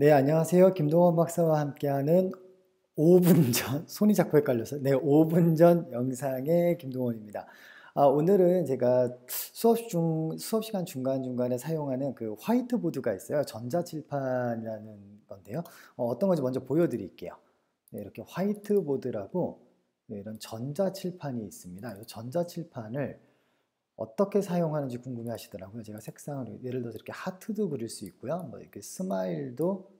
네, 안녕하세요. 김동원 박사와 함께하는 5분 전, 손이 자꾸 헷갈려서. 네, 5분 전 영상의 김동원입니다. 아, 오늘은 제가 수업 중, 수업 시간 중간중간에 사용하는 그 화이트보드가 있어요. 전자칠판이라는 건데요. 어, 떤 건지 먼저 보여드릴게요. 네, 이렇게 화이트보드라고 네, 이런 전자칠판이 있습니다. 이 전자칠판을 어떻게 사용하는지 궁금해 하시더라고요. 제가 색상을 예를 들어서 이렇게 하트도 그릴 수 있고요. 뭐 이렇게 스마일도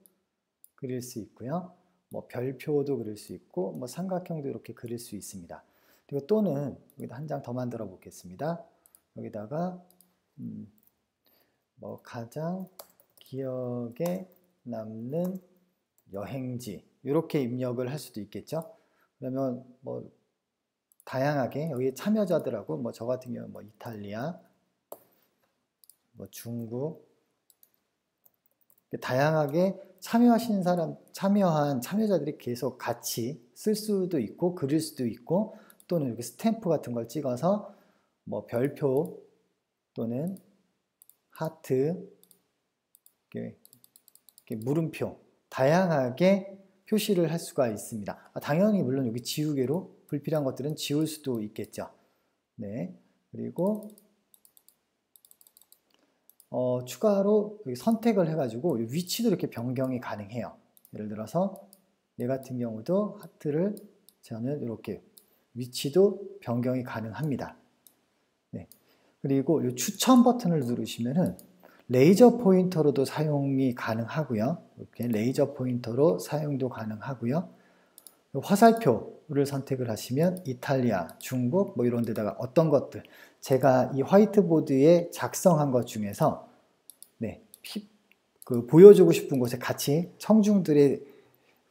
그릴 수 있고요. 뭐 별표도 그릴 수 있고 뭐 삼각형도 이렇게 그릴 수 있습니다. 그리고 또는 여기다 한 장 더 만들어 보겠습니다. 여기다가 음, 뭐 가장 기억에 남는 여행지 이렇게 입력을 할 수도 있겠죠. 그러면 뭐 다양하게 여기 참여자들하고 뭐 저 같은 경우 뭐 이탈리아, 뭐 중국 다양하게 참여하시는 사람 참여한 참여자들이 계속 같이 쓸 수도 있고 그릴 수도 있고 또는 이렇게 스탬프 같은 걸 찍어서 뭐 별표 또는 하트 이렇게, 이렇게 물음표 다양하게 표시를 할 수가 있습니다. 아, 당연히 물론 여기 지우개로 불필요한 것들은 지울 수도 있겠죠. 네. 그리고 어, 추가로 선택을 해가지고 위치도 이렇게 변경이 가능해요. 예를 들어서 얘 같은 경우도 하트를 저는 이렇게 위치도 변경이 가능합니다. 네. 그리고 이 추천 버튼을 누르시면은 레이저 포인터로도 사용이 가능하고요. 이렇게 레이저 포인터로 사용도 가능하고요. 화살표를 선택을 하시면 이탈리아, 중국 뭐 이런 데다가 어떤 것들 제가 이 화이트보드에 작성한 것 중에서 네, 피, 그 보여주고 싶은 곳에 같이 청중들의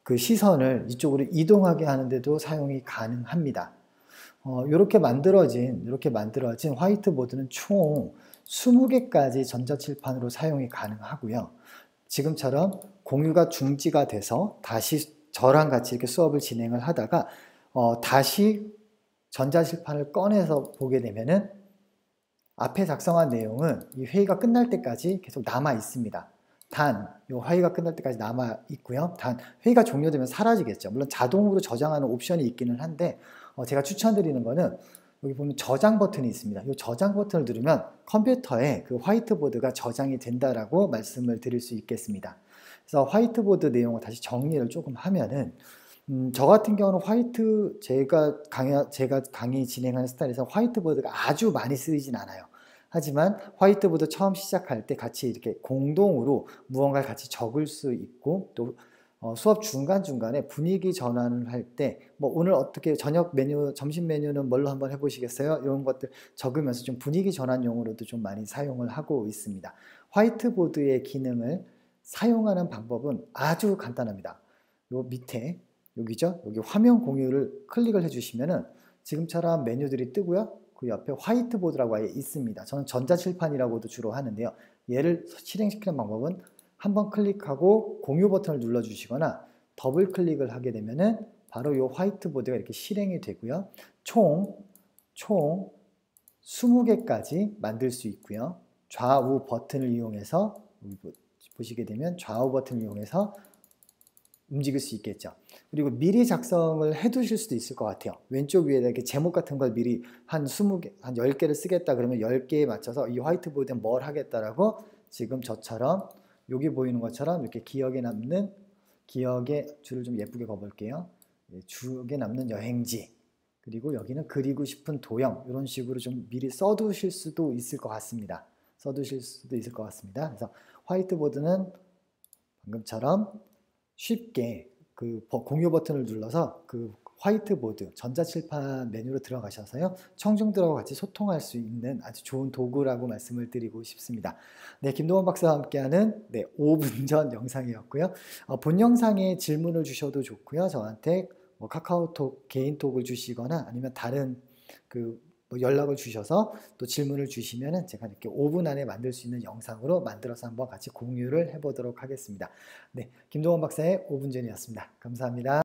그 시선을 이쪽으로 이동하게 하는데도 사용이 가능합니다. 어, 이렇게 만들어진 이렇게 만들어진 화이트보드는 총 20개까지 전자칠판으로 사용이 가능하고요. 지금처럼 공유가 중지가 돼서 다시 저랑 같이 이렇게 수업을 진행을 하다가 어, 다시 전자칠판을 꺼내서 보게 되면은 앞에 작성한 내용은 이 회의가 끝날 때까지 계속 남아 있습니다. 단, 이 회의가 끝날 때까지 남아 있고요. 단, 회의가 종료되면 사라지겠죠. 물론 자동으로 저장하는 옵션이 있기는 한데, 어, 제가 추천드리는 거는 여기 보면 저장 버튼이 있습니다. 이 저장 버튼을 누르면 컴퓨터에 그 화이트보드가 저장이 된다라고 말씀을 드릴 수 있겠습니다. 그래서 화이트보드 내용을 다시 정리를 조금 하면은 음, 저 같은 경우는 화이트 제가 강의 제가 강의 진행하는 스타일에서 화이트보드가 아주 많이 쓰이진 않아요. 하지만 화이트보드 처음 시작할 때 같이 이렇게 공동으로 무언가를 같이 적을 수 있고 또 어, 수업 중간중간에 분위기 전환을 할 때 뭐 오늘 어떻게 저녁 메뉴, 점심 메뉴는 뭘로 한번 해보시겠어요? 이런 것들 적으면서 좀 분위기 전환용으로도 좀 많이 사용을 하고 있습니다. 화이트보드의 기능을 사용하는 방법은 아주 간단합니다. 요 밑에 여기죠? 여기 화면 공유를 클릭을 해주시면은 지금처럼 메뉴들이 뜨고요. 그 옆에 화이트보드라고 있습니다. 저는 전자칠판이라고도 주로 하는데요. 얘를 실행시키는 방법은 한번 클릭하고 공유 버튼을 눌러주시거나 더블 클릭을 하게 되면은 바로 이 화이트보드가 이렇게 실행이 되고요. 총, 총 20개까지 만들 수 있고요. 좌우 버튼을 이용해서 보시게 되면 좌우 버튼을 이용해서 움직일 수 있겠죠. 그리고 미리 작성을 해 두실 수도 있을 것 같아요. 왼쪽 위에다 이렇게 제목 같은 걸 미리 한 20개, 한 10개를 쓰겠다 그러면 10개에 맞춰서 이 화이트보드에 뭘 하겠다라고 지금 저처럼 여기 보이는 것처럼 이렇게 기억에 남는 기억에 줄을 좀 예쁘게 그어볼게요. 주에 남는 여행지 그리고 여기는 그리고 싶은 도형 이런 식으로 좀 미리 써두실 수도 있을 것 같습니다. 써두실 수도 있을 것 같습니다. 그래서 화이트보드는 방금처럼 쉽게 그 공유 버튼을 눌러서 그 화이트보드 전자칠판 메뉴로 들어가셔서요 청중들하고 같이 소통할 수 있는 아주 좋은 도구라고 말씀을 드리고 싶습니다. 네, 김동원 박사와 함께하는 네, 5분 전 영상이었고요. 어, 본 영상에 질문을 주셔도 좋고요. 저한테 뭐 카카오톡 개인톡을 주시거나 아니면 다른 그 뭐 연락을 주셔서 또 질문을 주시면은 제가 이렇게 5분 안에 만들 수 있는 영상으로 만들어서 한번 같이 공유를 해보도록 하겠습니다. 네, 김동원 박사의 5분 전이었습니다. 감사합니다.